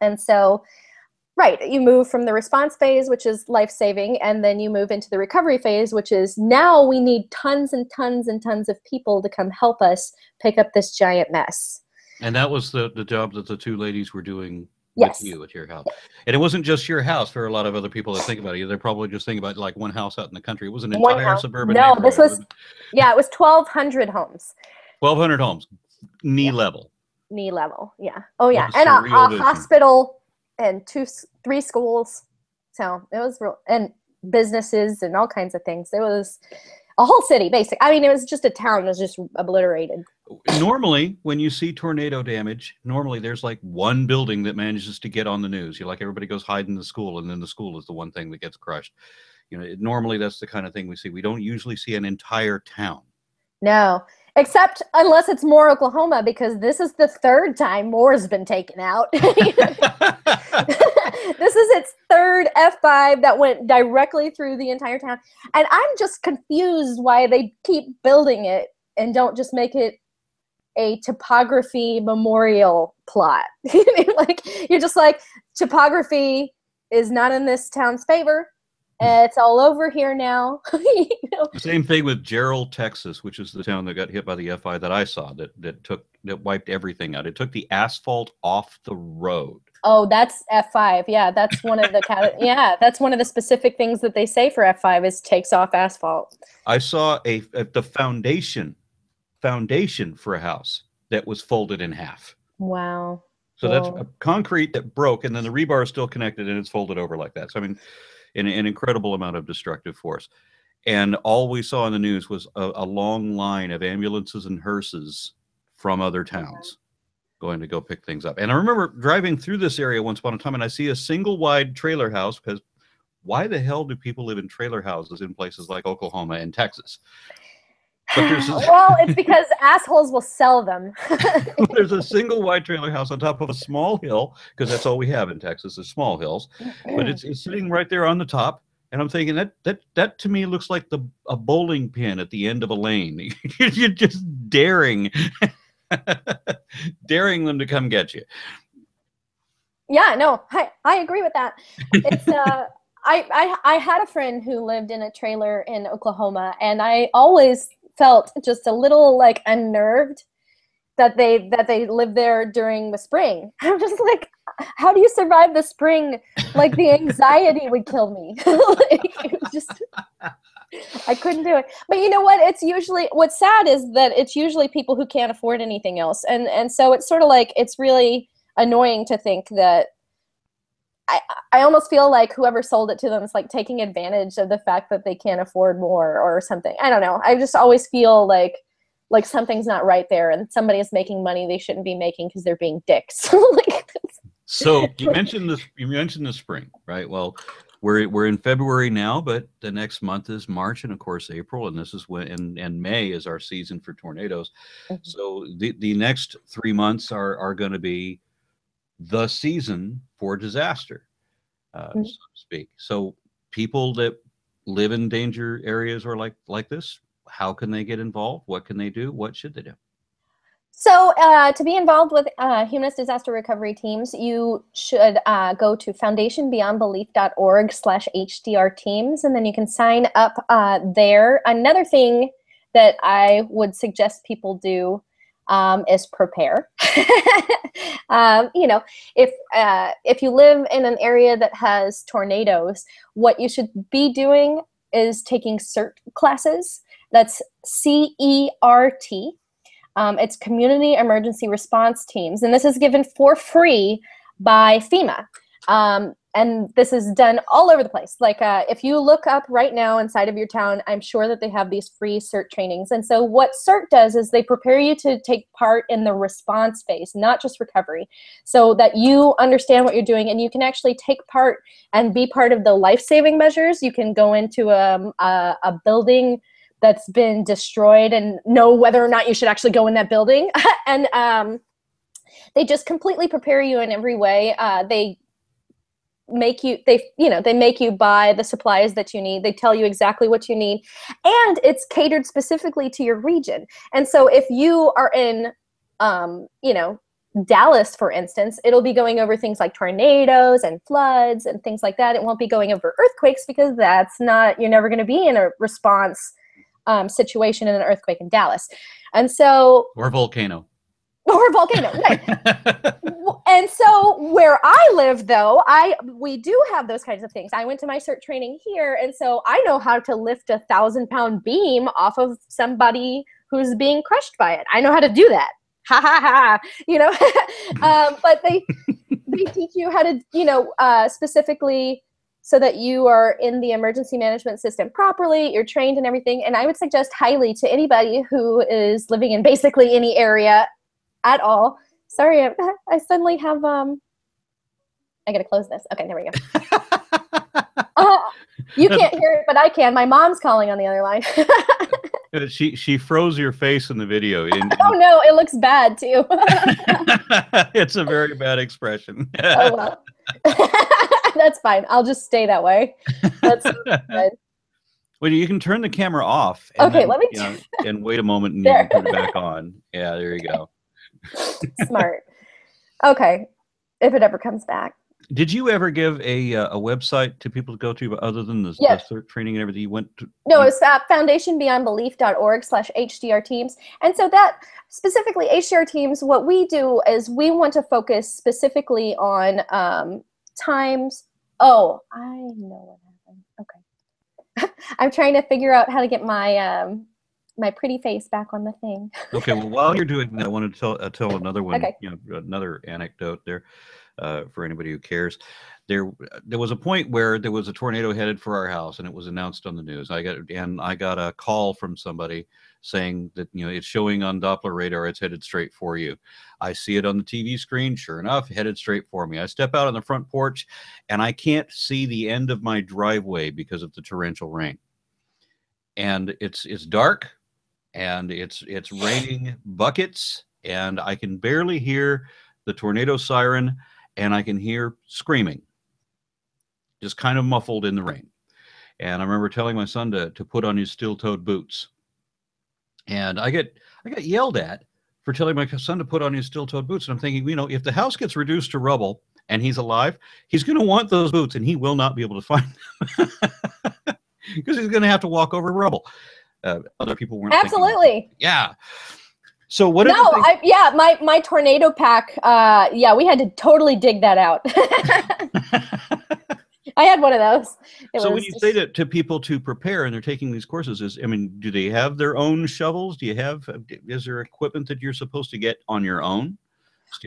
Speaker 2: And so, right, you move from the response phase, which is life saving, and then you move into the recovery phase, which is now we need tons and tons and tons of people to come help us pick up this giant mess.
Speaker 1: And that was the, the job that the two ladies were doing
Speaker 2: yes.
Speaker 1: with you at your house. And it wasn't just your house. There are a lot of other people that think about it. They're probably just thinking about like one house out in the country. It was an entire suburban.
Speaker 2: No, this was, yeah, it was 1,200 homes.
Speaker 1: 1,200 homes, knee yeah. level
Speaker 2: knee level. Yeah. Oh yeah, and a, a hospital and two, three schools. So it was real, and businesses and all kinds of things. It was a whole city, basically. I mean, it was just a town. It was just obliterated.
Speaker 1: Normally, when you see tornado damage, normally there's like one building that manages to get on the news. You like everybody goes hide in the school, and then the school is the one thing that gets crushed. You know, it, normally that's the kind of thing we see. We don't usually see an entire town.
Speaker 2: No, Except unless it's Moore, Oklahoma, because this is the third time Moore's been taken out. this is its third F5 that went directly through the entire town. And I'm just confused why they keep building it and don't just make it a topography memorial plot. like you're just like topography is not in this town's favor Uh, it's all over here now. you
Speaker 1: know? Same thing with Jarrell, Texas, which is the town that got hit by the FI that I saw that that took that wiped everything out. It took the asphalt off the road.
Speaker 2: Oh, that's F5. Yeah, that's one of the yeah, that's one of the specific things that they say for F5 is takes off asphalt.
Speaker 1: I saw a, a the foundation foundation for a house that was folded in half.
Speaker 2: Wow.
Speaker 1: So Whoa. that's concrete that broke, and then the rebar is still connected, and it's folded over like that. So I mean, an, an incredible amount of destructive force. And all we saw in the news was a, a long line of ambulances and hearses from other mm-hmm. towns going to go pick things up. And I remember driving through this area once upon a time and I see a single wide trailer house because why the hell do people live in trailer houses in places like Oklahoma and Texas?
Speaker 2: Well, it's because assholes will sell them.
Speaker 1: there's a single white trailer house on top of a small hill because that's all we have in Texas is small hills. But it's, it's sitting right there on the top, and I'm thinking that that that to me looks like the a bowling pin at the end of a lane. You're just daring, daring them to come get you.
Speaker 2: Yeah, no, I, I agree with that. It's uh I, I I had a friend who lived in a trailer in Oklahoma and I always felt just a little like unnerved that they that they live there during the spring. I'm just like how do you survive the spring? Like the anxiety would kill me. like, just I couldn't do it. But you know what? It's usually what's sad is that it's usually people who can't afford anything else. And and so it's sort of like it's really annoying to think that I, I almost feel like whoever sold it to them is like taking advantage of the fact that they can't afford more or something. I don't know. I just always feel like like something's not right there and somebody is making money they shouldn't be making because they're being dicks. like,
Speaker 1: so you mentioned this you mentioned the spring, right? Well, we're we're in February now, but the next month is March and of course April, and this is when and, and May is our season for tornadoes. Mm-hmm. So the, the next three months are are going to be the season for disaster, uh, mm-hmm. so to speak. So people that live in danger areas or like like this, how can they get involved? What can they do? What should they do?
Speaker 2: So uh, to be involved with uh, Humanist Disaster Recovery teams, you should uh, go to foundationbeyondbelief.org slash HDR teams, and then you can sign up uh, there. Another thing that I would suggest people do um, is prepare. um, you know, if uh, if you live in an area that has tornadoes, what you should be doing is taking CERT classes. That's C E R T. Um, it's Community Emergency Response Teams, and this is given for free by FEMA. Um, and this is done all over the place. Like uh, if you look up right now inside of your town, I'm sure that they have these free CERT trainings. And so what CERT does is they prepare you to take part in the response phase, not just recovery, so that you understand what you're doing and you can actually take part and be part of the life-saving measures. You can go into a, um, a, a building that's been destroyed and know whether or not you should actually go in that building. and um, they just completely prepare you in every way. Uh, they make you they you know they make you buy the supplies that you need they tell you exactly what you need and it's catered specifically to your region and so if you are in um, you know Dallas, for instance, it'll be going over things like tornadoes and floods and things like that. It won't be going over earthquakes because that's not, you're never going to be in a response um, situation in an earthquake in Dallas. And so,
Speaker 1: or volcano
Speaker 2: or volcano right. And so where i live though i we do have those kinds of things. I went to my CERT training here and so i know how to lift a thousand pound beam off of somebody who's being crushed by it. I know how to do that. Ha ha ha. You know? Um, but they they teach you how to you know uh, specifically so that you are in the emergency management system properly you're trained and everything. And i would suggest highly to anybody who is living in basically any area at all. Sorry, I, I suddenly have um. I gotta close this. Okay, there we go. uh, you can't hear it, but I can. My mom's calling on the other line.
Speaker 1: she she froze your face in the video.
Speaker 2: In, oh no, it looks bad too.
Speaker 1: it's a very bad expression.
Speaker 2: oh well. That's fine. I'll just stay that way. That's good.
Speaker 1: Well, you can turn the camera off.
Speaker 2: okay, then, let me. You
Speaker 1: know, and wait a moment, and you can turn it back on. Yeah, there you go.
Speaker 2: Smart. Okay, if it ever comes back.
Speaker 1: Did you ever give a uh, a website to people to go to other than the,
Speaker 2: yes.
Speaker 1: the training and everything? You went to
Speaker 2: no, it's at foundationbeyondbelief.org slash HDR teams, and so that specifically HDR teams. What we do is we want to focus specifically on um, times. Oh, I know what happened. Okay, I'm trying to figure out how to get my um, my pretty face back on the thing.
Speaker 1: okay, well, while you're doing that, I want to tell uh, tell another one.
Speaker 2: Okay.
Speaker 1: You know, another anecdote there uh, for anybody who cares. There, there was a point where there was a tornado headed for our house, and it was announced on the news. I got and I got a call from somebody saying that you know it's showing on Doppler radar, it's headed straight for you. I see it on the TV screen. Sure enough, headed straight for me. I step out on the front porch, and I can't see the end of my driveway because of the torrential rain. And it's it's dark and it's it's raining buckets, and I can barely hear the tornado siren, and I can hear screaming, just kind of muffled in the rain. And I remember telling my son to to put on his steel-toed boots, and I get I got yelled at for telling my son to put on his steel-toed boots. And I'm thinking, you know, if the house gets reduced to rubble and he's alive, he's going to want those boots, and he will not be able to find them because he's going to have to walk over rubble. Uh, other people weren't.
Speaker 2: Absolutely.
Speaker 1: Yeah. So what?
Speaker 2: No,
Speaker 1: are the things-
Speaker 2: I, yeah, my my tornado pack. Uh, yeah, we had to totally dig that out. I had one of those. It
Speaker 1: so when you
Speaker 2: just-
Speaker 1: say to, to people to prepare and they're taking these courses, is I mean, do they have their own shovels? Do you have? Is there equipment that you're supposed to get on your own?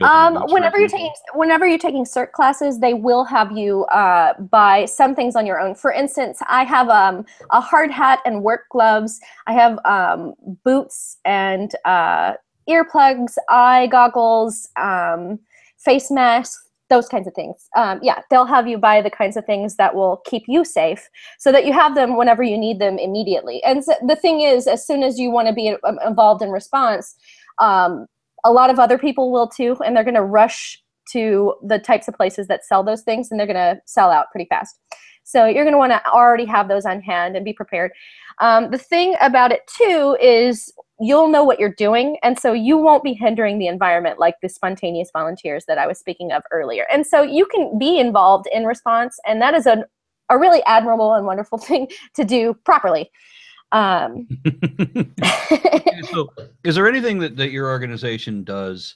Speaker 2: Um, whenever you're taking whenever you're taking cert classes, they will have you uh, buy some things on your own. For instance, I have um, a hard hat and work gloves. I have um, boots and uh, earplugs, eye goggles, um, face masks, those kinds of things. Um, yeah, they'll have you buy the kinds of things that will keep you safe, so that you have them whenever you need them immediately. And so the thing is, as soon as you want to be um, involved in response. Um, a lot of other people will too and they're going to rush to the types of places that sell those things and they're going to sell out pretty fast. So you're going to want to already have those on hand and be prepared. Um, the thing about it too is you'll know what you're doing and so you won't be hindering the environment like the spontaneous volunteers that i was speaking of earlier. And so you can be involved in response and that is a, a really admirable and wonderful thing to do properly um,
Speaker 1: so is there anything that, that your organization does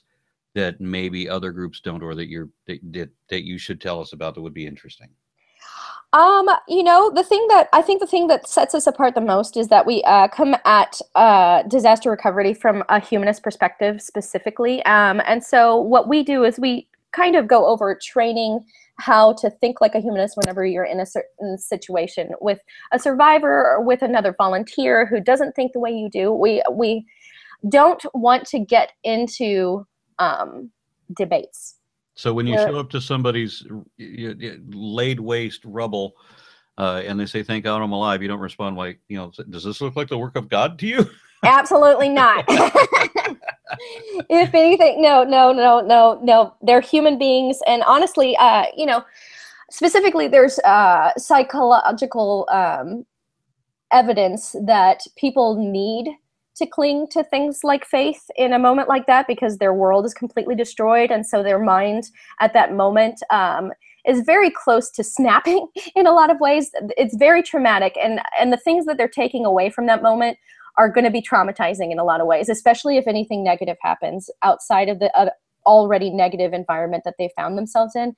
Speaker 1: that maybe other groups don't or that you're that, that, that you should tell us about that would be interesting
Speaker 2: Um, you know, the thing that I think the thing that sets us apart the most is that we uh, come at uh, disaster recovery from a humanist perspective specifically. Um, and so what we do is we kind of go over training how to think like a humanist whenever you're in a certain situation with a survivor or with another volunteer who doesn't think the way you do. We we don't want to get into um, debates.
Speaker 1: so when you show up to somebody's r- y- y- laid waste rubble uh, and they say thank god i'm alive you don't respond like you know does this look like the work of god to you
Speaker 2: Absolutely not. if anything, no, no, no, no, no. They're human beings, and honestly, uh, you know, specifically, there's uh, psychological um, evidence that people need to cling to things like faith in a moment like that because their world is completely destroyed, and so their mind at that moment um, is very close to snapping in a lot of ways. It's very traumatic, and and the things that they're taking away from that moment are going to be traumatizing in a lot of ways, especially if anything negative happens outside of the uh, already negative environment that they found themselves in.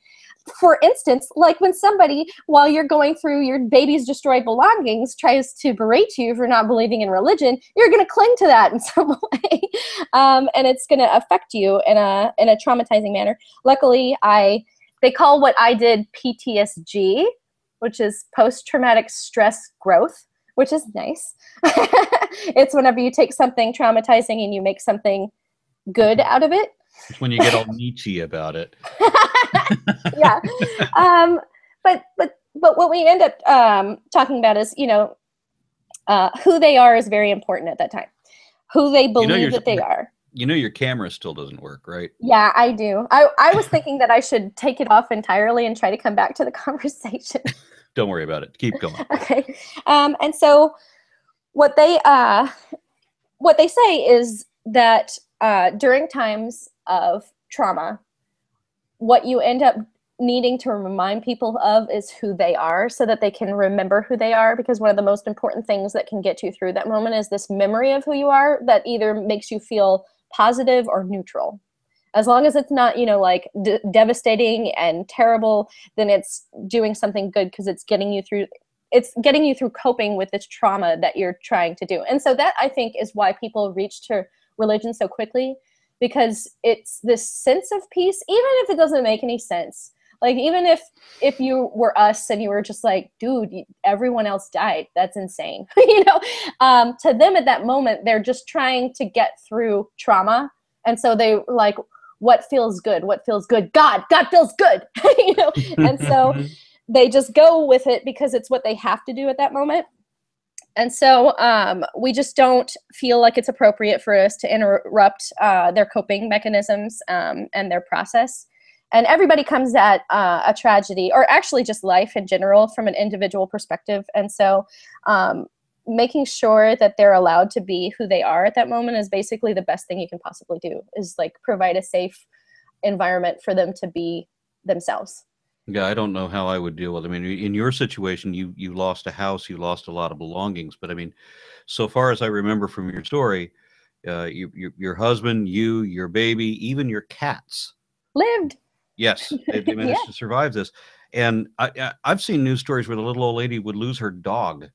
Speaker 2: For instance, like when somebody, while you're going through your baby's destroyed belongings, tries to berate you for not believing in religion, you're going to cling to that in some way, um, and it's going to affect you in a in a traumatizing manner. Luckily, I they call what I did PTSG, which is post traumatic stress growth which is nice. it's whenever you take something traumatizing and you make something good out of it.
Speaker 1: It's when you get all Nietzsche about it
Speaker 2: yeah. Um, but but but what we end up um, talking about is you know uh, who they are is very important at that time. Who they believe
Speaker 1: you're-
Speaker 2: that they are.
Speaker 1: you know your camera still doesn't work right
Speaker 2: Yeah, I do. I, I was thinking that I should take it off entirely and try to come back to the conversation.
Speaker 1: Don't worry about it. Keep going.
Speaker 2: Okay. Um, and so what they uh, what they say is that uh, during times of trauma what you end up needing to remind people of is who they are so that they can remember who they are because one of the most important things that can get you through that moment is this memory of who you are that either makes you feel positive or neutral as long as it's not you know like d- devastating and terrible then it's doing something good because it's getting you through it's getting you through coping with this trauma that you're trying to do. And so that i think is why people reach to religion so quickly because it's this sense of peace even if it doesn't make any sense. Like even if if you were us and you were just like dude everyone else died. That's insane. You know? Um, to them at that moment they're just trying to get through trauma. And so they like what feels good what feels good. God god feels good you know? And so they just go with it because it's what they have to do at that moment. And so um, we just don't feel like it's appropriate for us to interrupt uh, their coping mechanisms um, and their process. And everybody comes at uh, a tragedy or actually just life in general from an individual perspective. And so um, making sure that they're allowed to be who they are at that moment is basically the best thing you can possibly do is like provide a safe environment for them to be themselves
Speaker 1: yeah i don't know how i would deal with it. i mean in your situation you you lost a house you lost a lot of belongings but i mean so far as i remember from your story uh, you, your, your husband you your baby even your cats
Speaker 2: lived
Speaker 1: Yes, they, they managed yeah. to survive this. And i I, have seen news stories where the little old lady would lose her dog,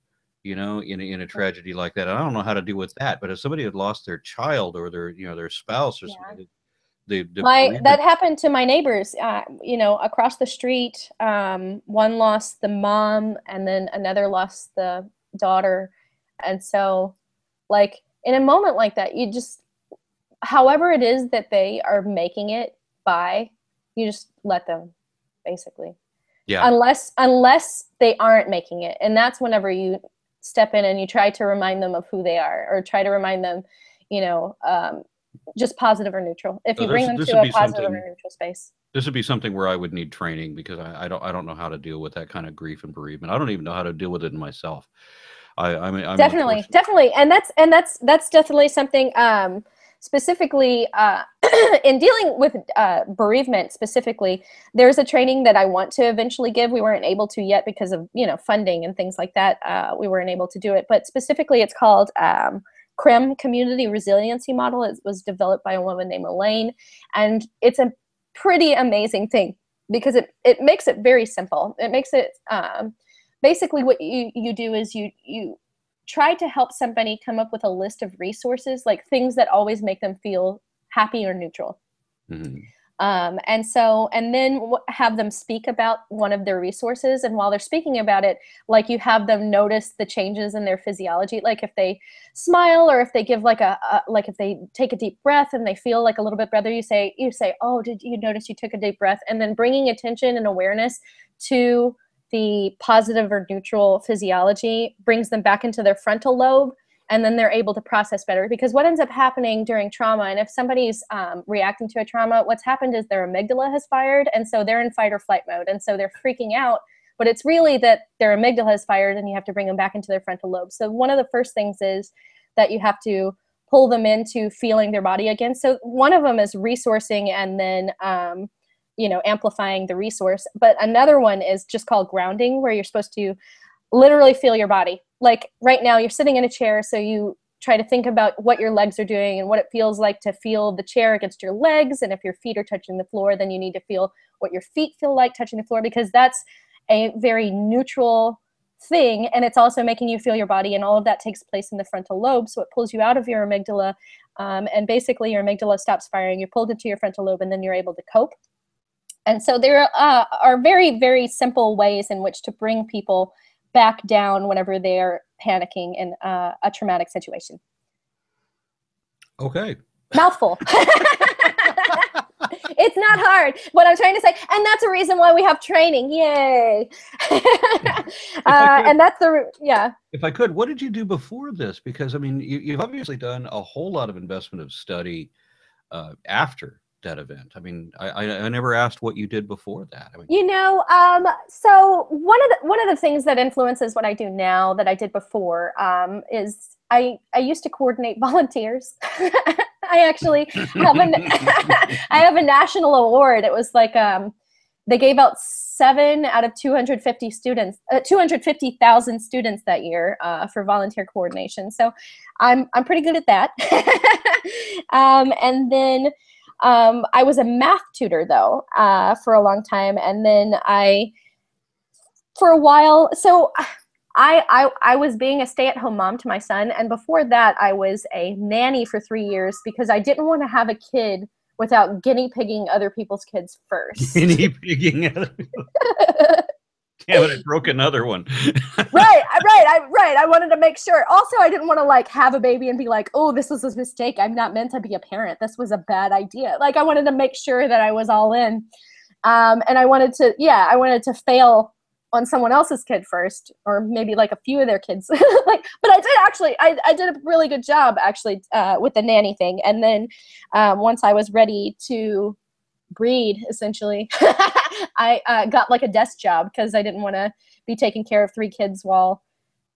Speaker 1: you know, in a, in a tragedy like that. I don't know how to deal with that, but if somebody had lost their child or their, you know, their spouse or yeah. something,
Speaker 2: the, the my that happened to my neighbors. Uh, you know, across the street, um, one lost the mom, and then another lost the daughter, and so, like in a moment like that, you just, however it is that they are making it by you just let them basically
Speaker 1: yeah
Speaker 2: unless unless they aren't making it and that's whenever you step in and you try to remind them of who they are or try to remind them you know um, just positive or neutral if you bring them to a positive or neutral space
Speaker 1: this would be something where I would need training because I, I, don't I don't know how to deal with that kind of grief and bereavement. I don't even know how to deal with it in myself. I, I mean, I'm
Speaker 2: definitely, definitely, and that's and that's that's definitely something. Um, specifically uh, in dealing with uh, bereavement specifically there's a training that i want to eventually give we weren't able to yet because of you know funding and things like that uh, we weren't able to do it but specifically it's called um, CREM Community Resiliency Model. It was developed by a woman named Elaine, and it's a pretty amazing thing because it, it makes it very simple. It makes it um, basically what you, you do is you you try to help somebody come up with a list of resources, like things that always make them feel happy or neutral. Mm-hmm. Um, and so, and then w- have them speak about one of their resources. And while they're speaking about it, like you have them notice the changes in their physiology, like if they smile or if they give like a, a like if they take a deep breath and they feel like a little bit better, you say, you say, oh, did you notice you took a deep breath? And then bringing attention and awareness to the positive or neutral physiology brings them back into their frontal lobe and then they're able to process better. Because what ends up happening during trauma and if somebody's um, reacting to a trauma what's happened is their amygdala has fired and so they're in fight or flight mode and so they're freaking out. But it's really that their amygdala has fired and you have to bring them back into their frontal lobe. So one of the first things is that you have to pull them into feeling their body again. So one of them is resourcing and then um, you know amplifying the resource. But another one is just called grounding where you're supposed to literally feel your body. Like right now you're sitting in a chair so you try to think about what your legs are doing and what it feels like to feel the chair against your legs. And if your feet are touching the floor then you need to feel what your feet feel like touching the floor because that's a very neutral thing. And it's also making you feel your body and all of that takes place in the frontal lobe. So it pulls you out of your amygdala um, and basically your amygdala stops firing. You're pulled into your frontal lobe and then you're able to cope. And so there uh, are very, very simple ways in which to bring people back down whenever they're panicking in uh, a traumatic situation.
Speaker 1: Okay.
Speaker 2: Mouthful. it's not hard. What I'm trying to say, and that's a reason why we have training. Yay! uh, and that's the yeah.
Speaker 1: If I could, what did you do before this? Because I mean, you, have obviously done a whole lot of investment of study uh, after that event? I mean, I, I, never asked what you did before that. I mean,
Speaker 2: you know, um, so one of the one of the things that influences what I do now that I did before um, is I I used to coordinate volunteers. I actually have an I have a national award. It was like um, they gave out seven out of 250 students, uh, 250,000 students that year uh, for volunteer coordination. So I'm I'm pretty good at that. um, and then um, I was a math tutor though uh, for a long time, and then I, for a while, so I I, I was being a stay-at-home mom to my son, and before that, I was a nanny for three years because I didn't want to have a kid without guinea pigging other people's kids first.
Speaker 1: Guinea pigging other Damn it, I broke another one.
Speaker 2: right, right, I right. I wanted to make sure. Also, I didn't want to like have a baby and be like, oh, this was a mistake. I'm not meant to be a parent. This was a bad idea. Like I wanted to make sure that I was all in. Um, and I wanted to, yeah, I wanted to fail on someone else's kid first or maybe like a few of their kids like but i did actually i, I did a really good job actually uh, with the nanny thing and then um, once i was ready to breed essentially. I uh, got like a desk job because i didn't want to be taking care of three kids while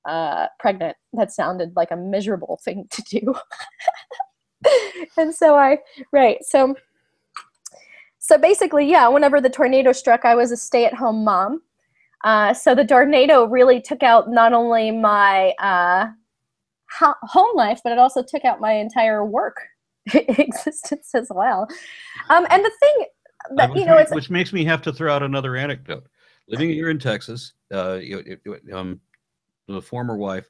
Speaker 2: uh, pregnant. That sounded like a miserable thing to do. And so i right so so basically, yeah, whenever the tornado struck, I was a stay at home mom. Uh, so the tornado really took out not only my uh, ho- home life, but it also took out my entire work existence as well. Um, and the thing that, you know, it's,
Speaker 1: which makes me have to throw out another anecdote. Living here in Texas, uh, it, it, um, the former wife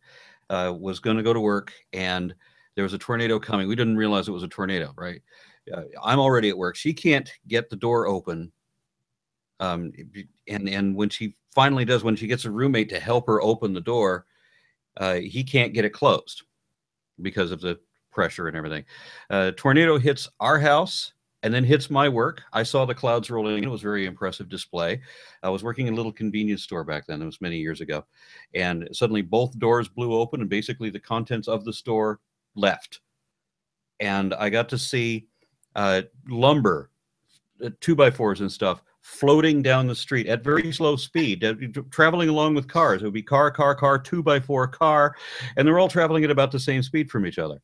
Speaker 1: uh, was going to go to work and there was a tornado coming. We didn't realize it was a tornado, right? uh, I'm already at work. She can't get the door open. Um, and and when she finally does, when she gets a roommate to help her open the door, uh, he can't get it closed because of the pressure and everything. Uh, tornado hits our house and then hits my work. I saw the clouds rolling. It was a very impressive display. I was working in a little convenience store back then. It was many years ago. And suddenly both doors blew open and basically the contents of the store left. And I got to see uh, lumber, uh, two by fours and stuff floating down the street at very slow speed, uh, traveling along with cars. It would be car, car, car, two by four, car, and they're all traveling at about the same speed from each other.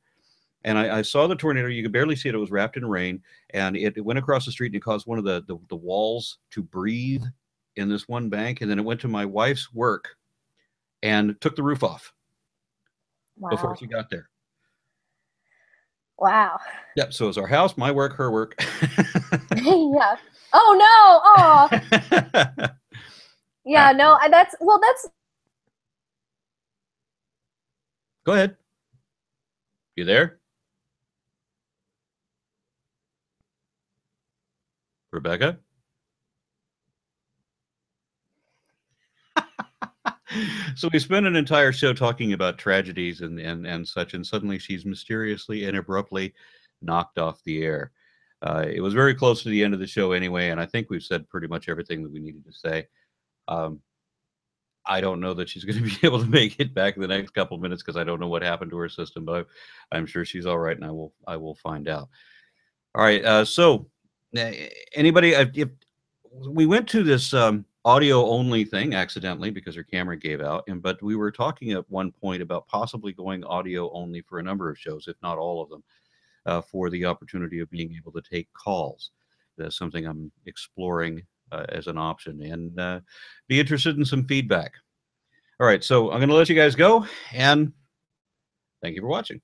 Speaker 1: And I, I saw the tornado. You could barely see it. It was wrapped in rain, and it, it went across the street and it caused one of the, the, the walls to breathe in this one bank. And then it went to my wife's work and took the roof off wow. before she got there.
Speaker 2: Wow.
Speaker 1: Yep. So it's our house, my work, her work.
Speaker 2: yeah. Oh no. Oh. yeah. No. That's well. That's.
Speaker 1: Go ahead. You there? Rebecca? so we spent an entire show talking about tragedies and, and, and such, and suddenly she's mysteriously and abruptly knocked off the air. Uh, it was very close to the end of the show anyway, and I think we've said pretty much everything that we needed to say. Um, I don't know that she's going to be able to make it back in the next couple of minutes because I don't know what happened to her system, but I'm sure she's all right, and I will I will find out. All right, uh, so anybody, if we went to this um, audio only thing accidentally because her camera gave out and but we were talking at one point about possibly going audio only for a number of shows if not all of them uh, for the opportunity of being able to take calls. That's something i'm exploring uh, as an option and uh, be interested in some feedback. All right so i'm going to let you guys go and thank you for watching